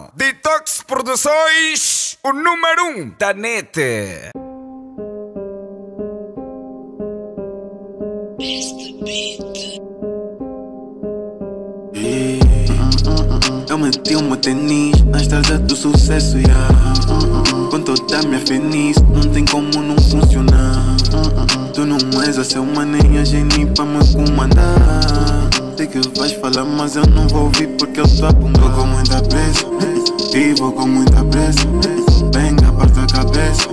Detox Produções, o número um da net. Eu meti uma tenis na estrada do sucesso, yeah. Com toda minha feliz, não tem como não funcionar. Tu não és a seu maninha, geni pra me comandar. Sei que vais falar, mas eu não vou ouvir porque eu tô com muita pressa, e vou com muita pressa. Venga, parta a cabeça,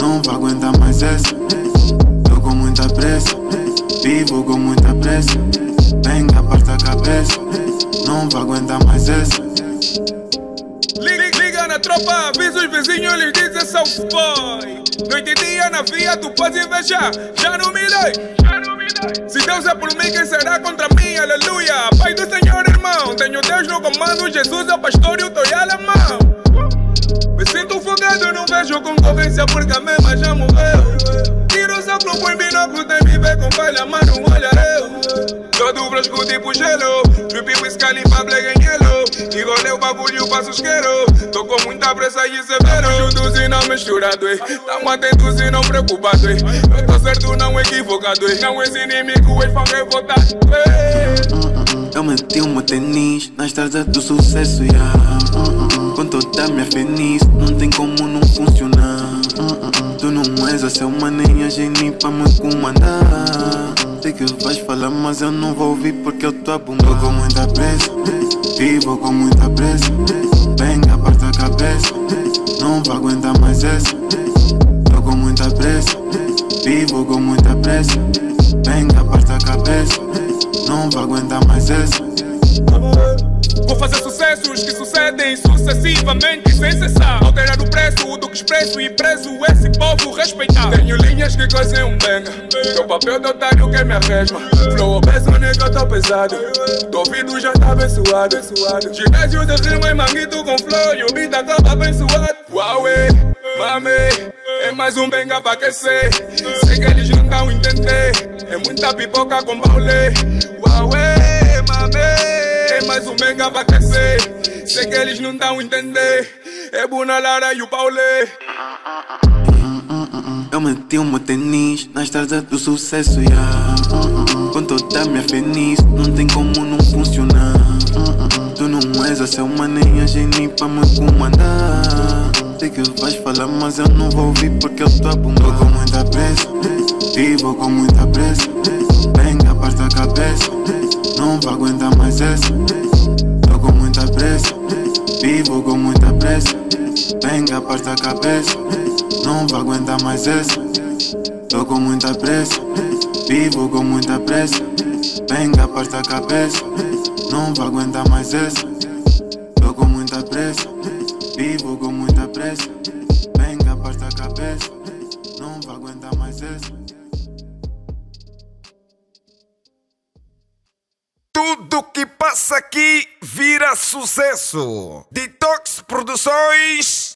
não vai aguentar mais essa. Tô com muita pressa, vivo com muita pressa. Venga, parta a cabeça, não vai aguentar mais essa. Liga, liga na tropa, avisa os vizinhos, lhes diz é South Boy. Noite e dia na via, tu podes invejar, já não me dói. Se Deus é por mim, quem será contra mim? Aleluia. Pai do Senhor, irmão. Tenho Deus no comando, Jesus é o pastor e o teu alemão. Me sinto folgado, não vejo concorrência porque a mesma já morreu. Tiro o sopro, põe binóculo, tem me ver com falha, mas não olha eu. Todo fresco tipo gelo, drippy with califa, black and yellow. Rolê o bagulho, passo isqueiro. Tô com muita pressa e severo. Juntos e não misturados, eh. tamo atentos e não preocupados. eh. Eu tô certo, não equivocado. Não és inimigo, fã revoltado. eh. Eu meti uma tenis na estrada do sucesso, yeah. Com toda minha feliz, não tem como não funcionar. Tu não és a seu maninha, geni pra me comandar. Que vais falar, mas eu não vou ouvir porque eu tô a bunda. Tô com muita pressa, vivo com muita pressa. Venga, parta a cabeça, não vai aguentar mais essa. Tô com muita pressa, vivo com muita pressa. Venga, parta a cabeça, não vai aguentar mais essa. Vou fazer sucessos que sucedem sucessivamente sem cessar. Alterar o preço do que expresso e preso esse povo respeitar. Tenho linhas que cozem um benga. Teu papel de otário que me arresma. Flow obeso, nega, tô pesado. Teu ouvido já tá abençoado. Ginásio de rima e manguito com flow. E o beat acaba abençoado. Huawei, mame. É mais um benga pra aquecer. Sei que eles não vão entender. É muita pipoca com baulê. Huawei, mame. Pra aquecer. Sei que eles não dão entender. É Buna Lara e o Paulê. Eu meti uma tenis na estrada do sucesso, yeah. Com toda a minha feliz, não tem como não funcionar. Tu não és a seu maninha, geni pra me comandar. Sei que vais falar, mas eu não vou ouvir porque eu tô a bunda. Tô com muita pressa, vivo com muita pressa. Venga, parta a cabeça, não vai aguentar mais essa. Com muita pressa. Venga, parta a cabeça, não vai aguentar mais essa. Tô com muita pressa, vivo com muita pressa. Venga, parta a cabeça, não vai aguentar mais essa. Tô com muita pressa, vivo com muita pressa. Venga, parta a cabeça, não vai aguentar mais essa. Tudo que passa aqui vira sucesso. Detox Produções.